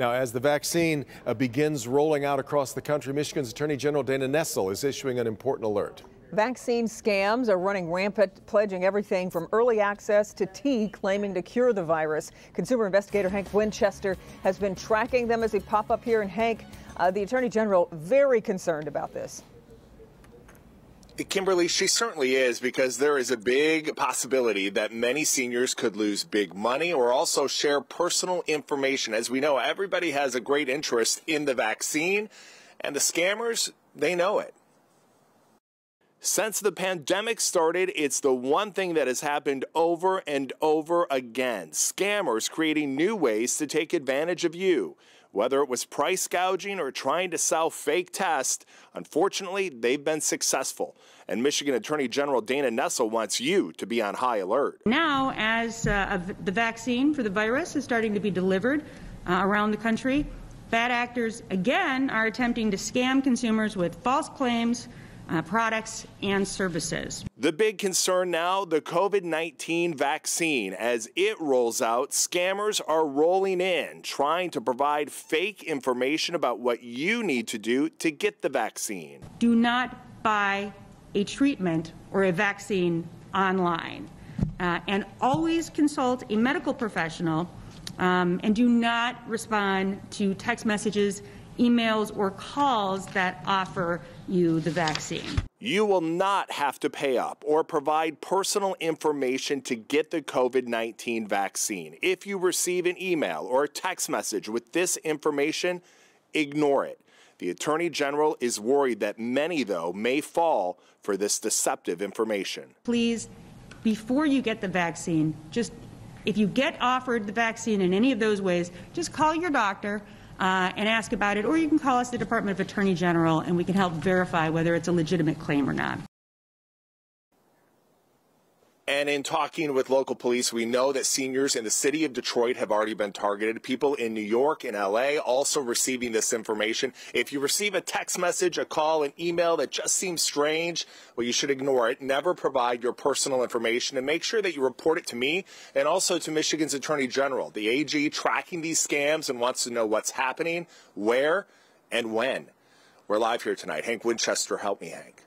Now, as the vaccine uh, begins rolling out across the country, Michigan's Attorney General Dana Nessel is issuing an important alert. Vaccine scams are running rampant, pledging everything from early access to tea claiming to cure the virus. Consumer investigator Hank Winchester has been tracking them as they pop up here. And Hank, uh, the Attorney General, very concerned about this. Kimberly, she certainly is because there is a big possibility that many seniors could lose big money or also share personal information. As we know, everybody has a great interest in the vaccine, and the scammers, they know it. Since the pandemic started, it's the one thing that has happened over and over again. Scammers creating new ways to take advantage of you. Whether it was price gouging or trying to sell fake tests, unfortunately, they've been successful. And Michigan Attorney General Dana Nessel wants you to be on high alert. Now, as uh, the vaccine for the virus is starting to be delivered uh, around the country, bad actors again are attempting to scam consumers with false claims uh, products and services. The big concern now the COVID 19 vaccine. As it rolls out, scammers are rolling in, trying to provide fake information about what you need to do to get the vaccine. Do not buy a treatment or a vaccine online. Uh, and always consult a medical professional um, and do not respond to text messages emails, or calls that offer you the vaccine. You will not have to pay up or provide personal information to get the COVID 19 vaccine. If you receive an email or a text message with this information, ignore it. The Attorney General is worried that many, though, may fall for this deceptive information. Please, before you get the vaccine, just if you get offered the vaccine in any of those ways, just call your doctor uh, and ask about it, or you can call us the Department of Attorney General and we can help verify whether it's a legitimate claim or not. And in talking with local police, we know that seniors in the city of Detroit have already been targeted. People in New York and LA also receiving this information. If you receive a text message, a call, an email that just seems strange, well, you should ignore it. Never provide your personal information and make sure that you report it to me and also to Michigan's Attorney General. The AG tracking these scams and wants to know what's happening, where, and when. We're live here tonight. Hank Winchester, help me, Hank.